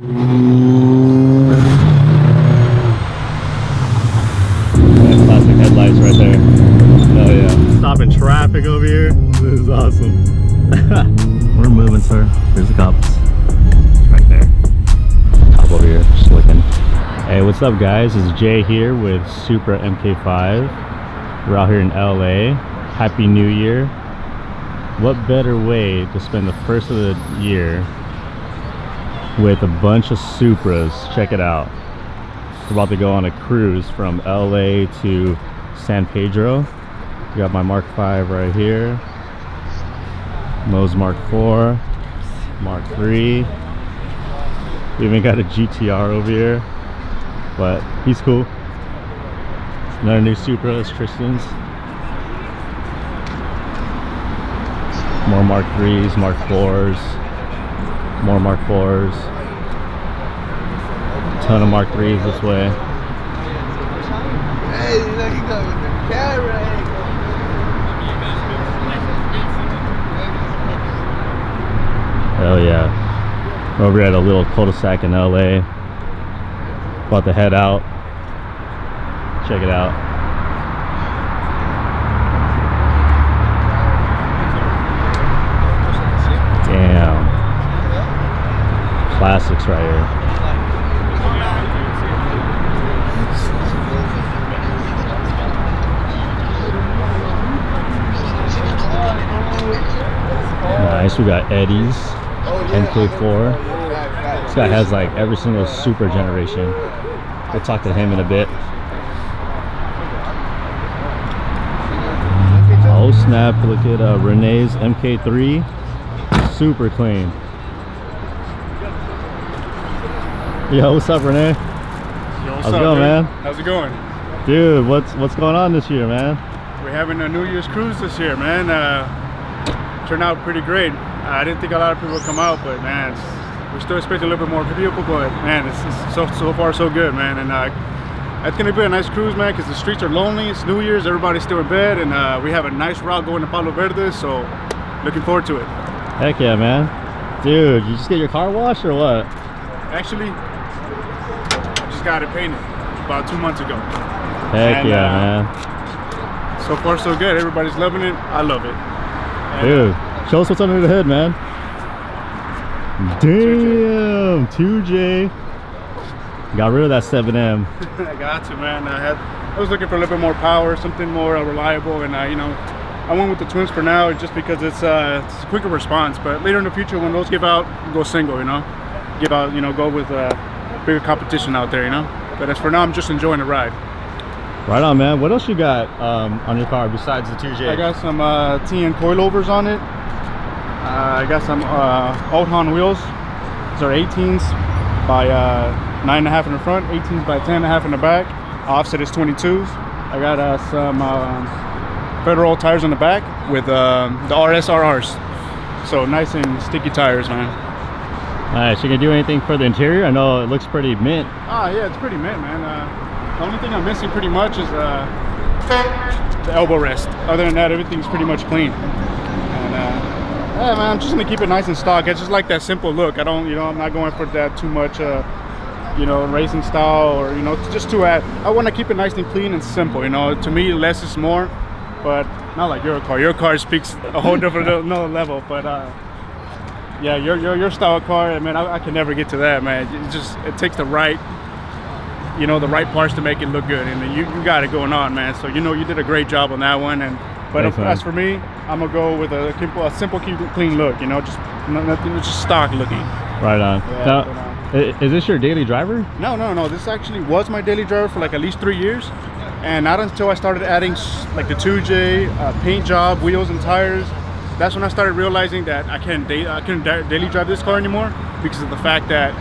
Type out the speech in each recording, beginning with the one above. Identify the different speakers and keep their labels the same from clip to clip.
Speaker 1: Nice classic headlights right there. Oh yeah. Stopping traffic over here. This is awesome. We're moving, sir. There's the cops. Right there. Cop over here, just looking. Hey, what's up guys? It's Jay here with Supra MK5. We're out here in LA. Happy New Year. What better way to spend the first of the year with a bunch of Supras. Check it out. We're about to go on a cruise from LA to San Pedro. Got my Mark V right here. Mo's Mark IV, Mark III. We even got a GTR over here, but he's cool. Another new Supra is Tristan's. More Mark 3s, Mark IVs, more Mark IVs. Ton of Mark IIIs this way.
Speaker 2: Hey, look, he got with the camera angle.
Speaker 1: Hell yeah. We're over at a little cul-de-sac in LA. About to head out. Check it out. Damn. Classics right here. Nice. We got Eddie's MK4. This guy has like every single Supra generation. We'll talk to him in a bit. Oh snap, look at uh, Renee's MK3. Super clean. Yo, what's up Renee?
Speaker 3: Yo, what's
Speaker 1: How's it
Speaker 3: up,
Speaker 1: going,
Speaker 3: dude?
Speaker 1: man?
Speaker 3: How's it going?
Speaker 1: Dude, what's what's going on this year, man?
Speaker 3: We're having a New Year's cruise this year, man. Uh, turned out pretty great. I didn't think a lot of people would come out, but man, it's, we're still expecting a little bit more people. But man, it's, it's so so far so good, man. And uh, it's gonna be a nice cruise, man, because the streets are lonely. It's New Year's, everybody's still in bed, and uh, we have a nice route going to Palo Verde. So looking forward to it.
Speaker 1: Heck yeah, man. Dude, you just get your car washed or what?
Speaker 3: Actually, got it painted about two months ago.
Speaker 1: Heck
Speaker 3: And,
Speaker 1: yeah,
Speaker 3: uh,
Speaker 1: man.
Speaker 3: So far so good. Everybody's loving it. I love it. And,
Speaker 1: Dude, show us what's under the hood, man. Damn, 2J. Got rid of that 7M.
Speaker 3: I got to, man. I had, I was looking for a little bit more power, something more uh, reliable, and I, you know, I went with the twins for now, just because it's, uh, it's a quicker response. But later in the future, when those give out, go single, you know, give out, you know, go with uh, bigger competition out there, you know. But as for now, I'm just enjoying the ride.
Speaker 1: Right on, man. What else you got um, on your car besides the 2J?
Speaker 3: I got some uh, TN coilovers on it. Uh, I got some uh, old Han wheels. These are 18s by uh, nine and a half in the front, 18s by 10 and a half in the back. Offset is 22s. I got uh, some um, Federal tires on the back with um, the RSRRs. So nice and sticky tires, man.
Speaker 1: Nice. You can do anything for the interior? I know it looks pretty mint.
Speaker 3: Ah, yeah, it's pretty mint, man. Uh, the only thing I'm missing pretty much is uh, the elbow rest. Other than that, everything's pretty much clean. And uh, yeah, man, I'm just gonna keep it nice and stock. I just like that simple look. I don't, you know, I'm not going for that too much, uh, you know, racing style or you know, just to add. I want to keep it nice and clean and simple. You know, to me, less is more. But not like your car. Your car speaks a whole different another level. But uh, yeah, your, your your style car, man, I, I can never get to that, man. It just it takes the right, you know, the right parts to make it look good, and you, you got it going on, man. So you know you did a great job on that one, and but
Speaker 1: Thanks, man.
Speaker 3: as for me, I'm gonna go with a, simple- a simple, clean- clean look, you know, just nothing, just stock looking.
Speaker 1: Right on.
Speaker 3: Yeah,
Speaker 1: now,
Speaker 3: but,
Speaker 1: i- is this your daily driver?
Speaker 3: No, no, no. This actually was my daily driver for like at least three years, and not until I started adding like the 2J uh, paint job, wheels and tires. That's when I started realizing that I can't da- I couldn't da- daily drive this car anymore because of the fact that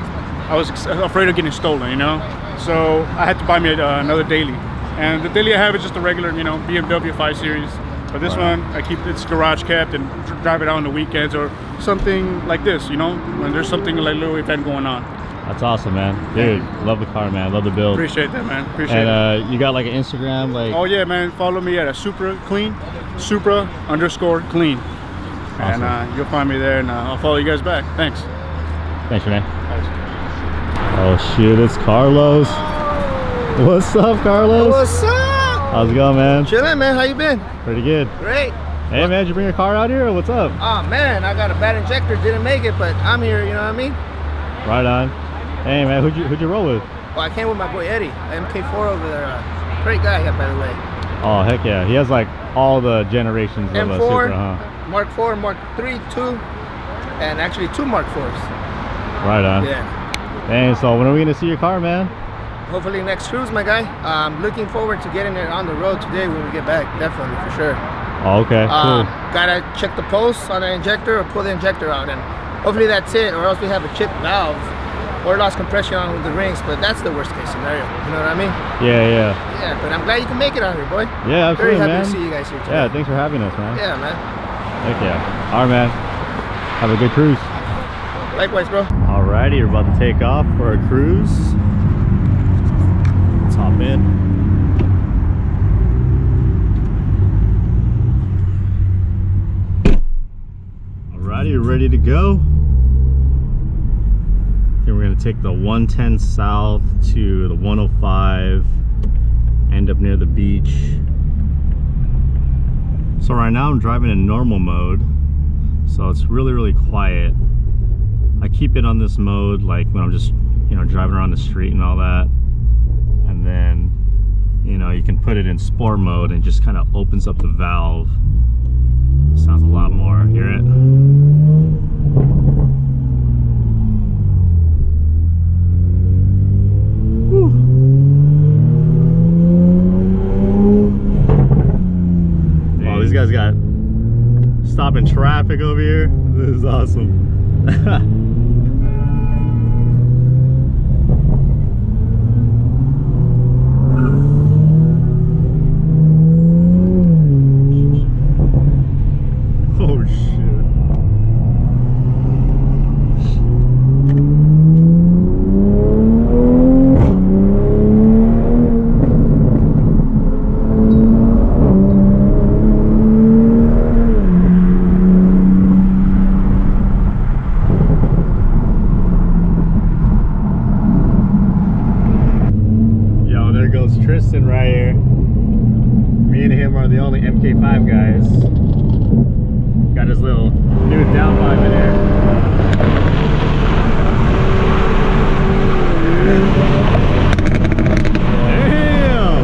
Speaker 3: I was afraid of getting stolen. You know, so I had to buy me uh, another daily, and the daily I have is just a regular, you know, BMW 5 Series. But this one, I keep it's garage kept and dr- drive it out on the weekends or something like this. You know, when there's something like little event going on.
Speaker 1: That's awesome, man. Dude, love the car, man. Love the build.
Speaker 3: Appreciate that, man. Appreciate it.
Speaker 1: And uh, you got like an Instagram, like
Speaker 3: Oh yeah, man! Follow me at a Supra Clean, Supra underscore Clean, and uh, you'll find me there, and uh, I'll follow you guys back. Thanks.
Speaker 1: thanks, Renee.
Speaker 3: Thanks.
Speaker 1: Oh shoot, it's Carlos. What's up, Carlos?
Speaker 2: What's up?
Speaker 1: How's it going, man?
Speaker 2: Chilling, man. How you been?
Speaker 1: Pretty good.
Speaker 2: Great.
Speaker 1: Hey, man, did you bring your car out here or what's up?
Speaker 2: Oh man, I got a bad injector. Didn't make it, but I'm here. You know what I mean?
Speaker 1: Right on. Hey, man, who'd you, who'd you roll with?
Speaker 2: Well, I came with my boy Eddie, MK4 over there. Uh, great guy, yeah, by the way.
Speaker 1: Oh, heck yeah. He has like all the generations of a
Speaker 2: M4,
Speaker 1: Supra, huh?
Speaker 2: Mark 4, Mark 3, 2, and actually two Mark 4s.
Speaker 1: Right on.
Speaker 2: Yeah.
Speaker 1: Hey, so when are we going to see your car, man?
Speaker 2: Hopefully next cruise, my guy. I'm looking forward to getting it on the road today when we get back. Definitely, for sure.
Speaker 1: Oh, okay, cool.
Speaker 2: Um, gotta check the pulse on the injector or pull the injector out, and hopefully that's it. Or else we have a chip valve or lost compression on with the rings. But that's the worst case scenario. You know what I mean?
Speaker 1: yeah, yeah.
Speaker 2: Yeah. But I'm glad you can make it out here, boy.
Speaker 1: Yeah,
Speaker 2: Very happy
Speaker 1: man.
Speaker 2: to see you guys here today.
Speaker 1: Yeah, thanks for having us, man.
Speaker 2: Yeah, man.
Speaker 1: Heck yeah. All right, man. Have a good cruise.
Speaker 2: Likewise, bro.
Speaker 1: Alrighty, we're about to take off for a cruise. Let's hop in. Alrighty, ready to go. Take the 110 south to the 105, end up near the beach. So right now I'm driving in normal mode, so it's really, really quiet. I keep it on this mode like when I'm just, you know, driving around the street and all that. And then, you know, you can put it in sport mode and just kind of opens up the valve. Sounds a lot more. Hear it? Stopping traffic over here. This is awesome. oh shit. Yo, there goes Tristan right here. Me and him are the only MK5 guys. Got his little new down vibe in there. Damn!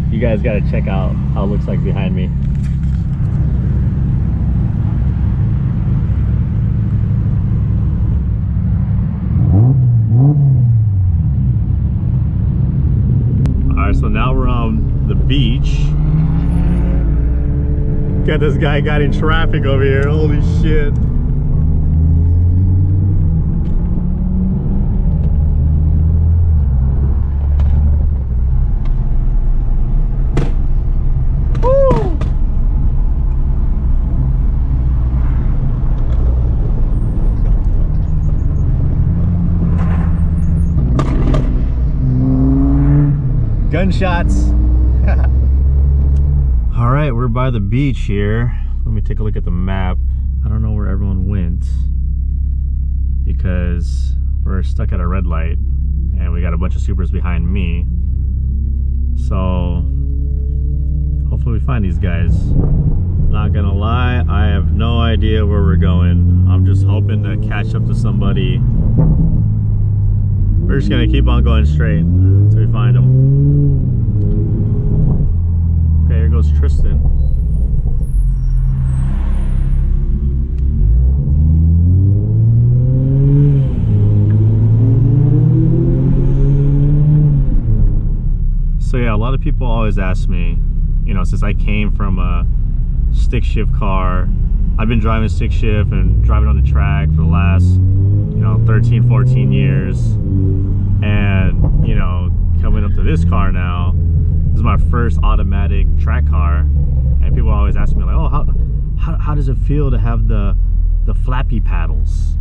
Speaker 1: Woo-hoo! You guys gotta check out how it looks like behind me. Alright, so now we're on the beach. Got this guy got in traffic over here. Holy shit. Gunshots. By the beach here. Let me take a look at the map. I don't know where everyone went because we're stuck at a red light and we got a bunch of Supras behind me. So hopefully we find these guys. Not gonna lie, I have no idea where we're going. I'm just hoping to catch up to somebody. We're just gonna keep on going straight until we find them. Okay, here goes Tristan. So yeah, a lot of people always ask me, you know, since I came from a stick shift car, I've been driving stick shift and driving on the track for the last, you know, 13, 14 years. And, you know, coming up to this car now, this is my first automatic track car. And people always ask me like, oh, how, how, how does it feel to have the, the flappy paddles?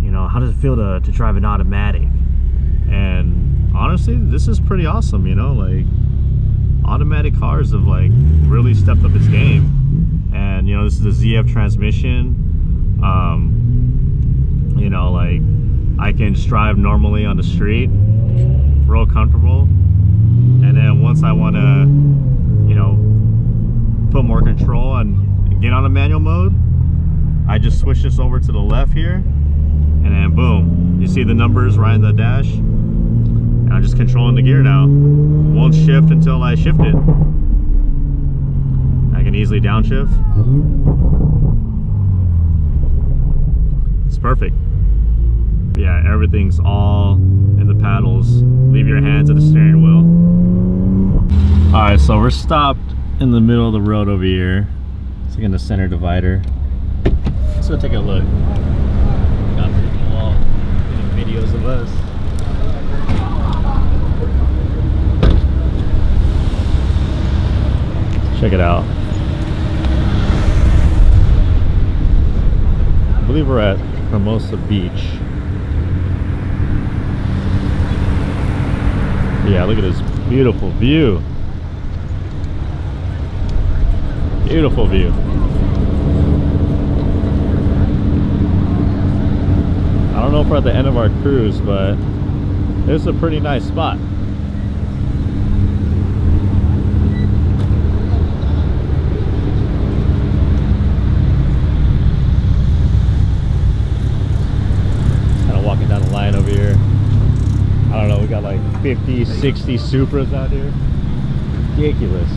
Speaker 1: You know, how does it feel to, to drive an automatic? And honestly, this is pretty awesome, you know, like automatic cars have like really stepped up its game. And you know, this is a ZF transmission, um, you know, like I can just drive normally on the street, real comfortable. And then once I want to, you know, put more control and get on a manual mode, I just switch this over to the left here, and then boom, you see the numbers right in the dash. I'm just controlling the gear now. Won't shift until I shift it. I can easily downshift. It's perfect. Yeah, everything's all in the paddles. Leave your hands at the steering wheel. All right, so we're stopped in the middle of the road over here. It's like in the center divider. Let's go take a look. Got people videos of us. Check it out. I believe we're at Hermosa Beach. Yeah, look at this beautiful view. Beautiful view. I don't know if we're at the end of our cruise, but this is a pretty nice spot. Kind of walking down the line over here. I don't know, we got like 50, 60 Supras out here. Ridiculous.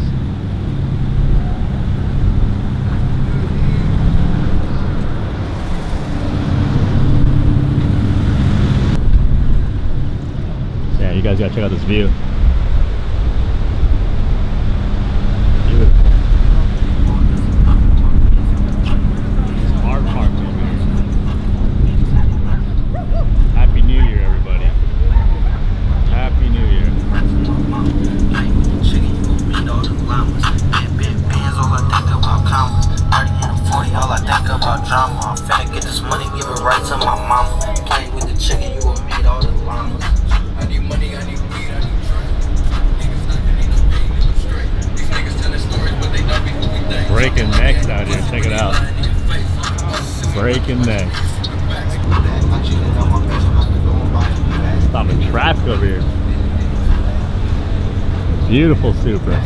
Speaker 1: Yeah, you guys gotta check out this view. Breaking necks. Stopping traffic over here. Beautiful Supras.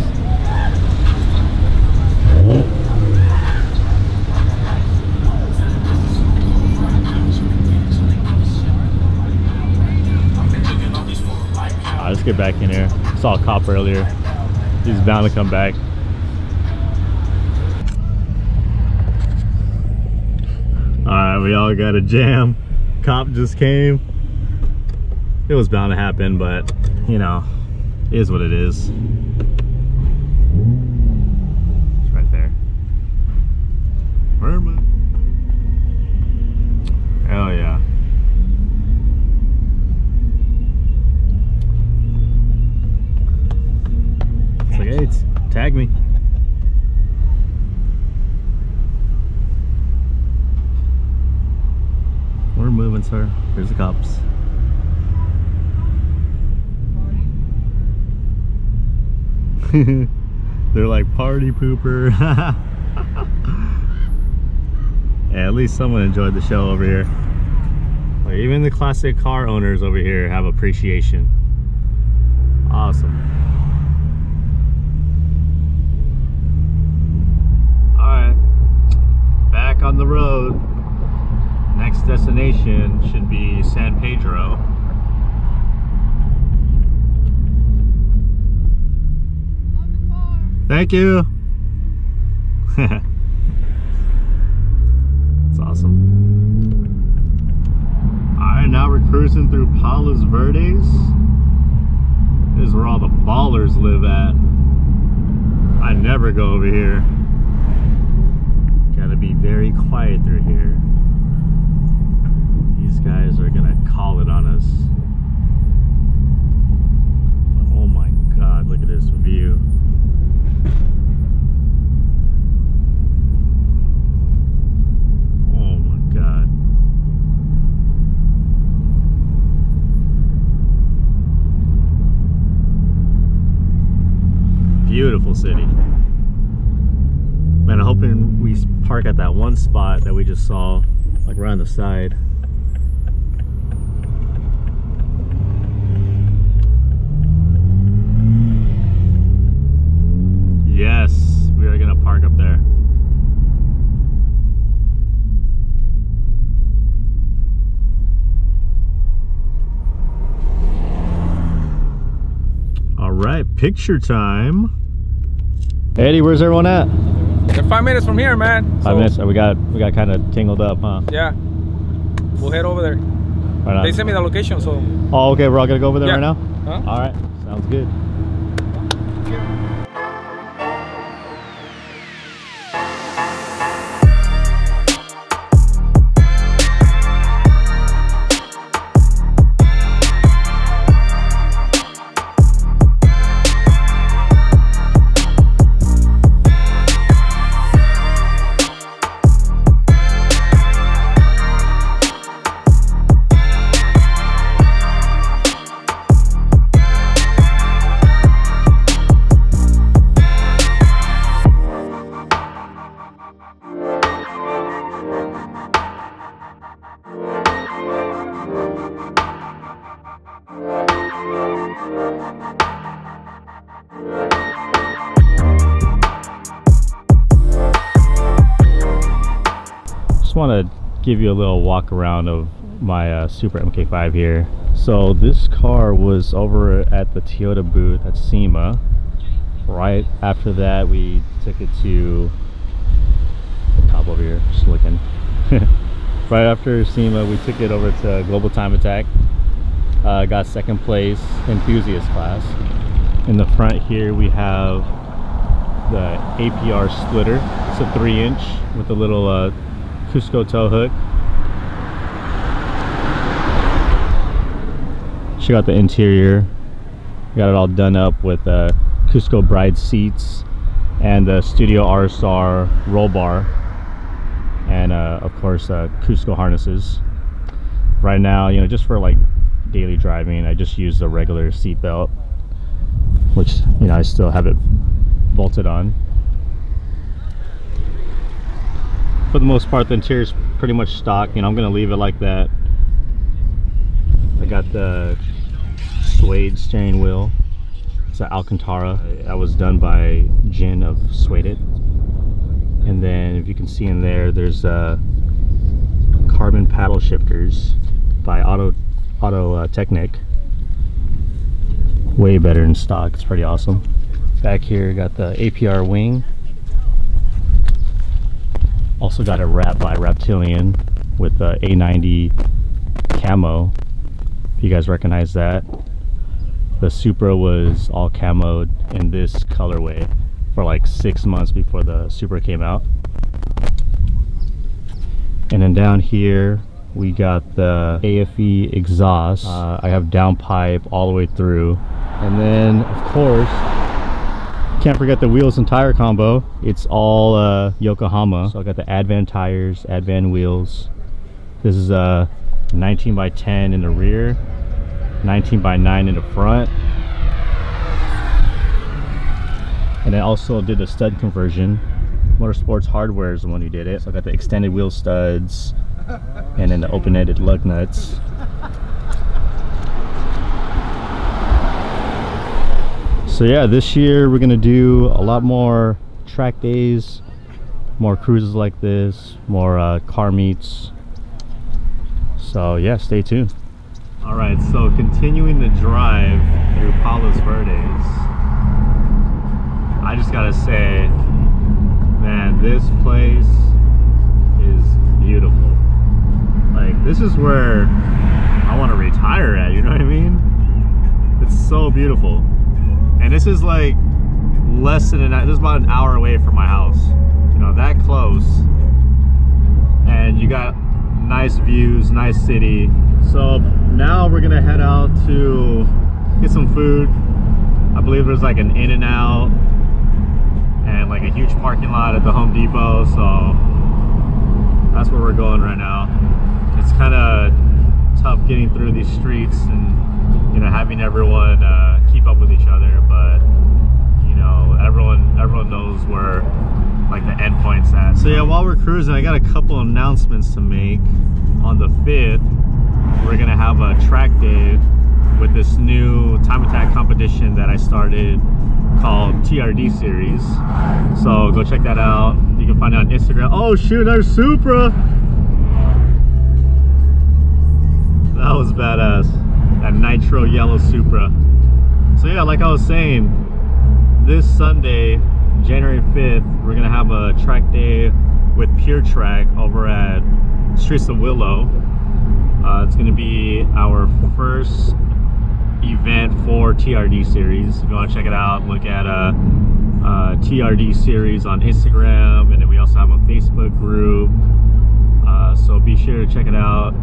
Speaker 1: Alright, let's get back in here. Saw a cop earlier. He's bound to come back. Alright, we all got a jam. Cop just came. It was bound to happen, but you know, is what it is. It's right there. Merman. Hell yeah. It's like, hey, it's, tag me. We're moving, sir. There's the cops. They're like party pooper. yeah, at least someone enjoyed the show over here. Like, even the classic car owners over here have appreciation. Awesome. Alright. Back on the road. Next destination should be San Pedro. Thank you. it's awesome. Alright, now we're cruising through Palos Verdes. This is where all the ballers live at. I never go over here. Gotta be very quiet through here. These guys are gonna call it on us. Oh my god, look at this view. Oh my god. Beautiful city. Man, I'm hoping we park at that one spot that we just saw, like right on the side. Yes, we are gonna park up there. All right, picture time. Eddie, where's everyone at?
Speaker 4: They're five minutes from here, man.
Speaker 1: Five
Speaker 4: So,
Speaker 1: minutes. Oh, we got we got kind of tangled up, huh?
Speaker 4: Yeah. We'll head over there.
Speaker 1: Right.
Speaker 4: They sent me the location, so
Speaker 1: Oh, okay. We're all gonna go over there
Speaker 4: Yeah.
Speaker 1: right now.
Speaker 4: Huh?
Speaker 1: All right. Sounds good. Give you a little walk around of my uh, Supra MK5 here. So this car was over at the Toyota booth at SEMA. Right after that, we took it to the top over here, just looking. right after SEMA, we took it over to Global Time Attack. Uh, got second place enthusiast class. In the front here, we have the APR splitter. It's a three inch with a little uh, Cusco tow hook. Check out the interior. Got it all done up with uh, Cusco Bride seats and the Studio RSR roll bar, and uh, of course uh, Cusco harnesses. Right now, you know, just for like daily driving, I just use the regular seat belt, which you know I still have it bolted on. For the most part, the interior is pretty much stock. You know, I'm gonna leave it like that. I got the suede steering wheel. It's an Alcantara. That was done by Jin of Suede It. And then, if you can see in there, there's uh, carbon paddle shifters by Auto Auto uh, Technic. Way better in stock. It's pretty awesome. Back here, got the APR wing. Also got a wrap by Reptilian with the A90 camo. If you guys recognize that. The Supra was all camoed in this colorway for like six months before the Supra came out. And then down here we got the AFE exhaust. Uh, I have downpipe all the way through. And then of course can't forget the wheels and tire combo. It's all uh, Yokohama. So I got the Advan tires, Advan wheels. This is a 19 by 10 in the rear, 19 by 9 in the front. And I also did a stud conversion. Motorsports Hardware is the one who did it. So I got the extended wheel studs and then the open-ended lug nuts. So yeah, this year we're gonna do a lot more track days, more cruises like this, more uh, car meets. So yeah, stay tuned. All right, so continuing the drive through Palos Verdes, I just gotta say, man, this place is beautiful. Like this is where I want to retire at. You know what I mean? It's so beautiful and this is like less than an this is about an hour away from my house. You know that close. And you got nice views nice city. So now we're gonna head out to get some food. I believe there's like an in and out and like a huge parking lot at the home depot. So that's where we're going right now. It's kind of tough getting through these streets and you know having everyone uh, keep up with each other but you know everyone everyone knows where like the endpoints at. So yeah, while we're cruising, I got a couple announcements to make. On the 5th, we're gonna have a track day with this new time attack competition that I started called TRD series. So go check that out. You can find it on Instagram. Oh shoot, there's Supra. That was badass. That nitro yellow Supra. So yeah, like I was saying, this Sunday, January 5th, we're gonna have a track day with Pure Track over at Streets of Willow. Uh, it's gonna be our first event for TRD series. If you want to check it out, look at uh, uh, TRD series on Instagram, and then we also have a Facebook group. Uh, so be sure to check it out,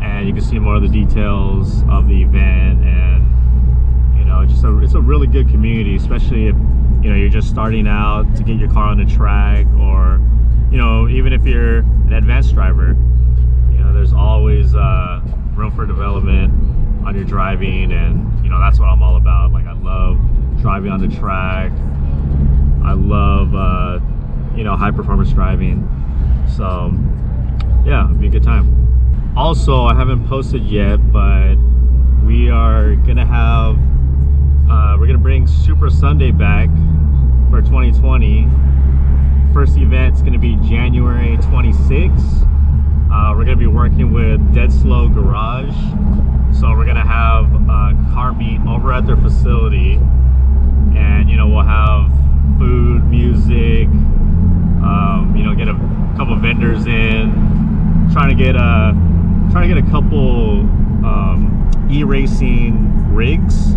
Speaker 1: and you can see more of the details of the event. And you know, just a it's a really good community, especially if you know you're just starting out to get your car on the track, or you know, even if you're an advanced driver, you know, there's always uh, room for development on your driving and you know that's what I'm all about. Like I love driving on the track. I love uh, you know high performance driving. So yeah it'll be a good time. Also I haven't posted yet but we are gonna have uh, we're gonna bring Supra Sunday back for 2020 first event is gonna be January 26th uh, we're gonna be working with Dead Slow Garage. So we're gonna have a car meet over at their facility. And you know we'll have food, music, um, you know get a couple vendors in, trying to get a trying to get a couple um, e-racing rigs,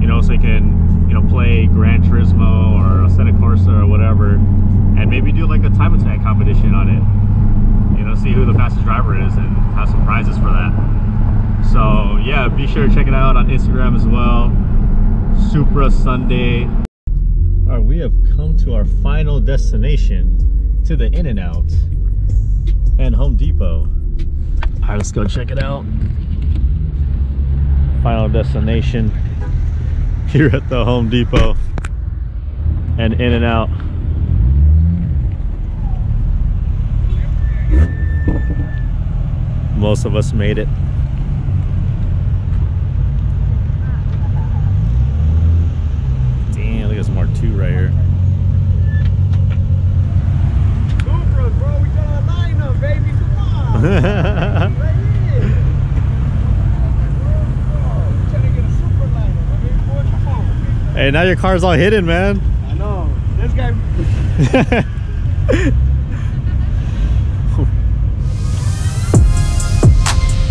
Speaker 1: you know so you can you know play Gran Turismo or Assetto Corsa or whatever and maybe do like a time attack competition on it. You know, see who the fastest driver is and have some prizes for that. So yeah, be sure to check it out on Instagram as well. Supra Sunday. All right, we have come to our final destination, to the In-N-Out and Home Depot. All right, let's go check it out. Final destination here at the Home Depot and In-N-Out. Most of us made it. Damn, look at some R2 right here.
Speaker 2: Supra, bro, we got a lineup, baby. Come on.
Speaker 1: Hey, now your car's all hidden, man.
Speaker 2: I know. This guy.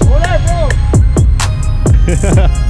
Speaker 2: Hold up, bro.